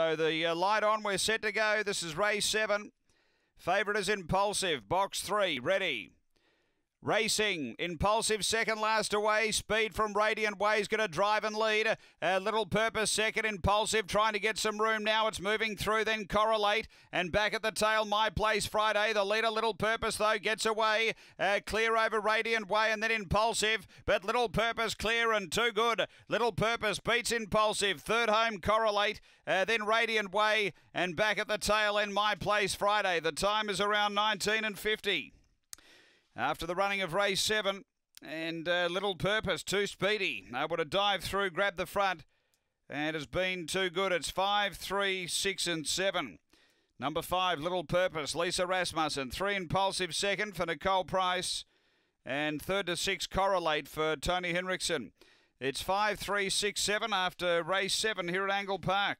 So the uh, light on, we're set to go. This is race seven. Favourite is Impulsive. Box three, ready. Racing, impulsive second last away. Speed from Radiant Way is going to drive and lead. A little purpose second, impulsive trying to get some room now. It's moving through, then correlate and back at the tail. My place Friday. The leader, little purpose though, gets away. Uh, clear over Radiant Way and then impulsive, but little purpose clear and too good. Little purpose beats impulsive. Third home correlate, uh, then Radiant Way and back at the tail in my place Friday. The time is around 19 and 50 after the running of race seven. And uh, little purpose, too speedy. Able to dive through, grab the front, and has been too good. It's five, three, six, and seven. Number five, Little Purpose, Lisa Rasmussen. Three, Impulsive second for Nicole Price. And third to six, Correlate for Tony Henriksen. It's five, three, six, seven after race seven here at Angle Park.